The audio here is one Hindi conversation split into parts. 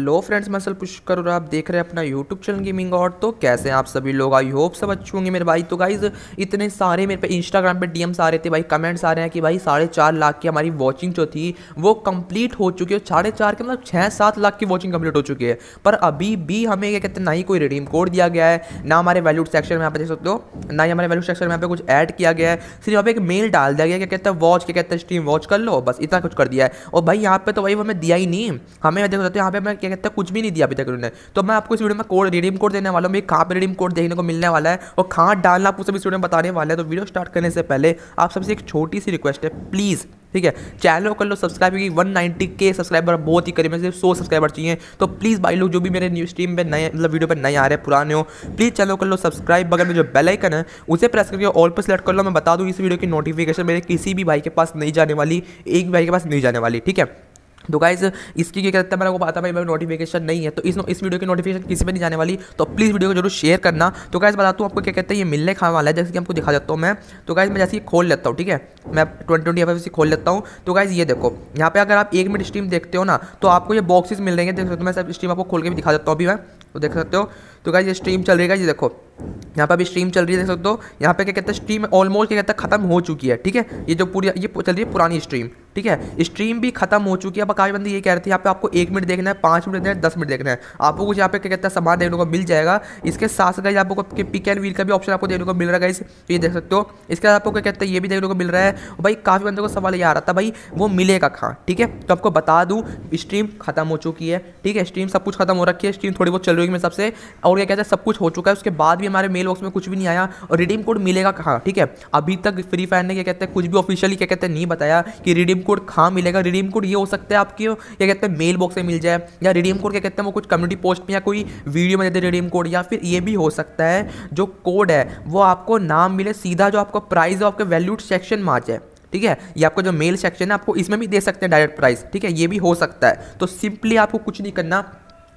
हेलो फ्रेंड्स मैं सल पुष्कर और आप देख रहे हैं अपना यूट्यूब चैनल गेमिंग और। तो कैसे हैं आप सभी लोग? आई होप सब अच्छे होंगे मेरे भाई। तो गाइज़ इतने सारे मेरे पे इंस्टाग्राम पे डीएम्स आ रहे थे भाई कमेंट्स आ रहे हैं कि भाई साढ़े चार लाख की हमारी वॉचिंग जो थी, वो कंप्लीट हो चुकी है। साढ़े चार के मतलब छः सात लाख की वॉचिंग कंप्लीट हो चुकी है। पर अभी भी हमें क्या कहते हैं, ना ही कोई रिडीम कोड दिया गया है, ना हमारे वैल्यूड सेक्शन में यहाँ पे देख सकते हो, ना ही हमारे वैल्यूड सेक्शन में यहाँ पे कुछ ऐड किया गया है। सिर्फ़ यहाँ पे एक मेल डाल दिया गया क्या कहते हैं वॉच क्या कहते हैं स्ट्रीम वॉच कर लो, बस इतना कुछ कर दिया है। और भाई यहाँ पे तो भाई हमें दिया ही नहीं। हमें देख सकते हो, यहाँ पे हमें क्या कहते हैं कुछ भी नहीं दिया अभी तक उन्होंने। तो मैं आपको इस वीडियो में कोड रिडीम कोड देने वाला हूँ। कहाँ पे रिडीम कोड देखने को मिलने वाला है और कहाँ डालना आपको सभी वीडियो में बताने वाला है। तो वीडियो स्टार्ट करने से पहले आप सबसे एक छोटी सी रिक्वेस्ट है प्लीज़ ठीक है? चैनल को कर लो सब्सक्राइब क्योंकि 190 के सब्सक्राइबर बहुत ही करीब सिर्फ़ सौ सब्सक्राइबर चाहिए। तो प्लीज़ भाई लोग, जो भी मेरे न्यूज़ स्ट्रीम पे नए मतलब वीडियो पे नए आ रहे हैं, पुराने हो प्लीज़ चैनल कर लो सब्सक्राइब बगल में जो बेल आइकन है, उसे प्रेस करके ऑल पर सेलेक्ट कर लो। मैं बता दूँ, इस वीडियो की नोटिफिकेशन मेरे किसी भी भाई के पास नहीं जाने वाली, एक भाई के पास नहीं जाने वाली, ठीक है? तो गाइज़ इसकी क्या कहते हैं, मेरे को पता भाई, मेरे नोटिफिकेशन नहीं है तो इस इस वीडियो की नोटिफिकेशन किसी पे नहीं जाने वाली तो प्लीज़ वीडियो को ज़रूर शेयर करना। तो गाइज़ बताता हूँ आपको क्या कहते हैं, ये मिलने खाने वाला है, जैसे कि आपको दिखा देता हूँ मैं। तो गाइज़ मैं जैसे ही खोल लेता हूँ, ठीक है? मैं ट्वेंटी ट्वेंटी एफ़ से खोल लेता हूँ। तो गाइज़ ये देखो, यहाँ पे अगर आप एक मिनट स्ट्रीम देखते हो ना तो आपको ये बॉक्सेस मिल रहे हैं देख सकते हो, मैं सब स्ट्रीम आपको खोल के भी दिखा देता हूँ अभी मैं। तो देख सकते हो। तो गाइज़ ये स्ट्रीम चल रही है ये देखो। यहाँ पर अभी स्ट्रीम चल रही है, देख सकते हो। यहाँ पे क्या कहते हैं स्ट्रीम ऑलमोस्ट क्या कहते हैं, खत्म हो चुकी है, ठीक है? ये जो पूरी, ये चल रही है पुरानी स्ट्रीम ठीक है? स्ट्रीम भी खत्म हो चुकी है। अब काफ़ी बंदी ये कह रहे थे, यहाँ पे आपको एक मिनट देखना है, पाँच मिनट देखना है, दस मिनट देखना है। आपको कुछ यहाँ पे क्या कहता है, सामान देखने को मिल जाएगा। इसके साथ साथ आपको पिक एंड व्हील का भी ऑप्शन आपको देखने को मिल रहा है इस ये देख सकते हो। इसके बाद आपको क्या कहते हैं, ये भी देखने को मिल रहा है। भाई, काफ़ी बंदों को सवाल ये आ रहा था, भाई, वो मिलेगा कहाँ, ठीक है? तो आपको बता दूँ स्ट्रीम खत्म हो चुकी है, ठीक है? स्ट्रीम सब कुछ खत्म हो रखी है स्ट्रीम थोड़ी बहुत चल रही है मेरे सबसे और क्या कहते हैं, सब कुछ हो चुका है, उसके बाद भी हमारे मेल बॉक्स में कुछ भी नहीं आया और रिडीम कोड मिलेगा कहाँ? ठीक है? अभी तक फ्री फायर ने क्या कहते हैं, कुछ भी ऑफिशियली क्या कहते हैं, नहीं बताया कि रिडीम कोड कहाँ मिलेगा। रिडीम कोड ये हो सकता है आपकी, क्या कहते हैं मेल बॉक्स में मिल जाए या रिडीम कोड क्या कहते हैं, वो कुछ कम्युनिटी पोस्ट में या कोई वीडियो में देते रिडीम कोड या फिर ये भी हो सकता है, जो कोड है, वो आपको नाम मिले, सीधा जो आपको प्राइस है, आपके वैल्यूड सेक्शन में आ जाए। ठीक है? ये आपको जो मेल सेक्शन है, आपको इसमें भी दे सकते हैं डायरेक्ट प्राइस ठीक है? ये भी हो सकता है। तो सिंपली आपको कुछ नहीं करना।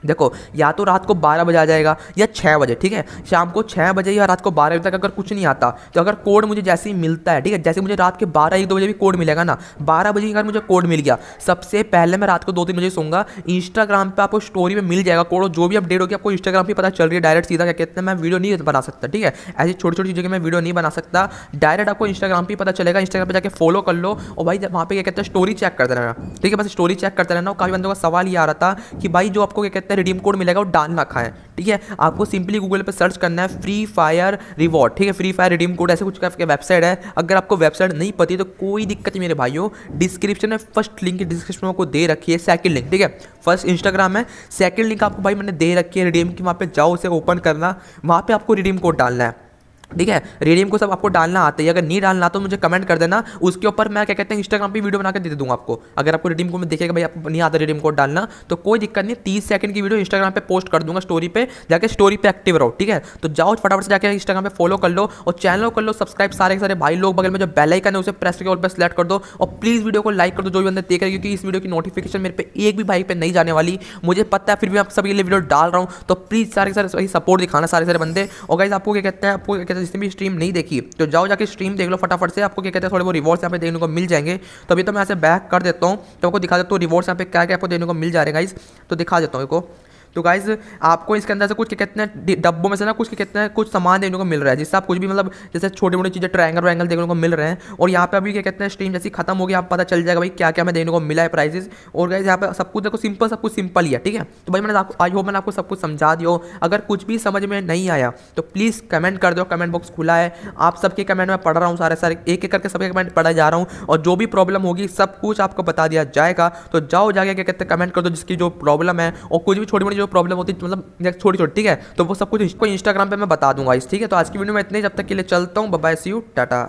देखो, या तो रात को बारह बजे आ जाएगा या छः बजे, ठीक है? शाम को छः बजे या रात को बारह बजे तक अगर कुछ नहीं आता तो अगर कोड मुझे जैसे ही मिलता है, ठीक है? जैसे मुझे रात के बारह, एक दो बजे भी कोड मिलेगा ना, बारह बजे अगर मुझे कोड मिल गया। सबसे पहले मैं रात को दो तीन बजे सोऊँगा इंस्टाग्राम पर आपको स्टोरी में मिल जाएगा कोड जो भी अपडेट होगी आपको इंस्टाग्राम पर पता चल रही है डायरेक्ट सीधा क्या कहते हैं, मैं वीडियो नहीं बना सकता, ठीक है? ऐसी छोटी छोटी चीज़ों की मैं वीडियो नहीं बना सकता डायरेक्ट आपको इंस्टाग्राम पर पता चलेगा इंस्टाग्राम पर जाकर फॉलो कर लो, और भाई वहाँ पर क्या कहते हैं स्टोरी चेक करते रहना ठीक है? बस स्टोरी चेक करते रहना, और काफ़ी बंदों का सवाल ये आ रहा था कि भाई जो आपको क्या कहते हैं रिडीम कोड मिलेगा डाल रखा है ठीक है? आपको सिंपली गूगल पर सर्च करना है फ्री फायर रिवॉर्ड ठीक है? फ्री फायर रिडीम कोड ऐसे कुछ का वेबसाइट है। अगर आपको वेबसाइट नहीं पती तो कोई दिक्कत मेरे भाइयों। डिस्क्रिप्शन में फ़र्स्ट लिंक डिस्क्रिप्शन आपको दे रखी है सेकंड लिंक ठीक है? फ़र्स्ट इंस्टाग्राम है सेकंड लिंक आपको भाई मैंने दे रखी है रिडीम की, वहाँ पे जाओ, उसे ओपन करना, वहाँ पर आपको रिडीम कोड डालना है। ठीक है? रिडीम को सब आपको डालना आता है, अगर नहीं डालना तो मुझे कमेंट कर देना। उसके ऊपर मैं क्या कहते हैं इंस्टाग्राम पे वीडियो बना के दे दूँगा आपको। अगर आपको रिडीम को मैं देखेगा, भाई आपको नहीं आता रिडीम कोड डालना तो कोई दिक्कत नहीं। तीस सेकंड की वीडियो इंस्टाग्राम पे पोस्ट कर दूँगा स्टोरी पे जाकर स्टोरी पे एक्टिव रहो, ठीक है? तो जाओ, फटाफट से जाकर इंस्टाग्राम पे फॉलो कर लो और चैनल कर लो सब्सक्राइब सारे सारे। भाई, लोग बगल में जो बेल आइकन है, उसे प्रेस करके ऑल पर सेलेक्ट कर दो और प्लीज़ वीडियो को लाइक कर दो, जो भी बंदे देख रहे क्योंकि इस वीडियो की नोटिफिकेशन मेरे पे एक भी भाई पे नहीं जाने वाली। मुझे पता है, फिर भी आप सभी लिए वीडियो डाल रहा हूँ तो प्लीज़ सारे सारे सपोर्ट दिखाना, सारे सारे बंदे। और गाइज़ आपको क्या कहते हैं, आपको कहते हैं जिसने भी स्ट्रीम नहीं देखी तो जाओ जाके स्ट्रीम देख लो फटाफट से, आपको क्या कहते हैं, थोड़े वो रिवॉर्ड्स यहाँ पे देखने को मिल जाएँगे। तो अभी तो मैं यहाँ से बैक कर देता हूँ तो आपको दिखा देता हूँ रिवॉर्ड्स यहाँ पे क्या क्या आपको देखने को मिल जा रहा है तो दिखा देता हूँ को तो गाइज़ आपको इसके अंदर से कुछ क्या कहते हैं डब्बों में से ना कुछ कहते हैं कुछ सामान देखने को मिल रहा है, जिससे आप कुछ भी मतलब जैसे छोटी मोटी चीज़ें ट्रायंगल वायंगल देखने को मिल रहे हैं। और यहाँ पे अभी क्या कहते हैं स्ट्रीम जैसी खत्म होगी आप पता चल जाएगा भाई क्या क्या मैं देखने को मिला है प्राइजेस और गाइज़ यहाँ पर सब कुछ देखो सिंपल सब कुछ सिंपल ही है, ठीक है? तो भाई मैंने आपको आई होप मैंने आपको सब कुछ समझा दिया अगर कुछ भी समझ में नहीं आया तो प्लीज़ कमेंट कर दो कमेंट बॉक्स खुला है। आप सबके कमेंट में पढ़ रहा हूँ सारे सारे एक एक करके सबके कमेंट पढ़ा जा रहा हूँ। और जो भी प्रॉब्लम होगी, सब कुछ आपको बता दिया जाएगा। तो जाओ जाके क्या कहते हैं कमेंट कर दो, जिसकी जो प्रॉब्लम है, और कुछ भी छोटी मोटी जो प्रॉब्लम होती है मतलब छोटी छोटी ठीक है? तो वो सब कुछ इसको इंस्टाग्राम पर मैं बता दूँगा इस, ठीक है? तो आज की वीडियो में इतने जब तक के लिए चलता हूँ बाय सी यू टाटा।